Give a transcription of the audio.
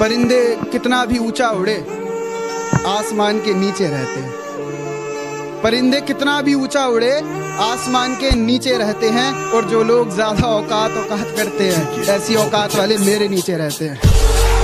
परिंदे कितना भी ऊँचा उड़े, आसमान के नीचे रहते हैं। परिंदे कितना भी ऊँचा उड़े, आसमान के नीचे रहते हैं और जो लोग ज़्यादा औकात औकात करते हैं, ऐसी औकात वाले मेरे नीचे रहते हैं।